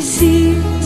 ζεις κι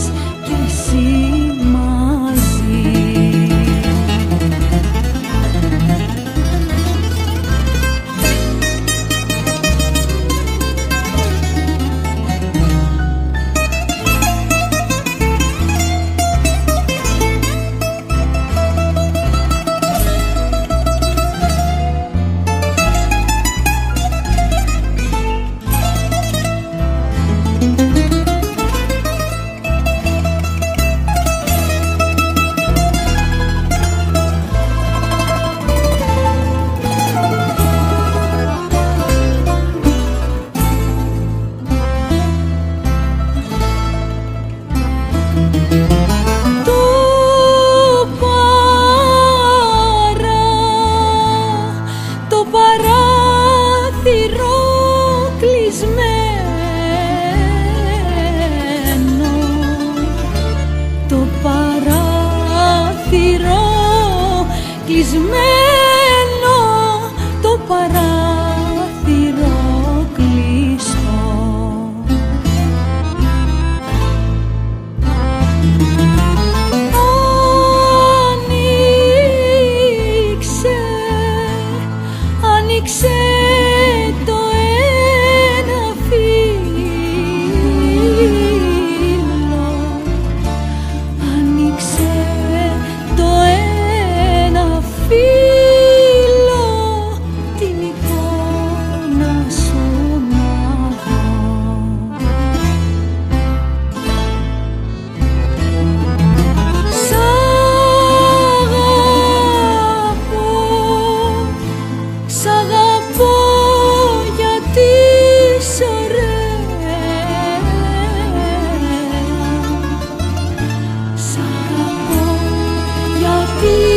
You.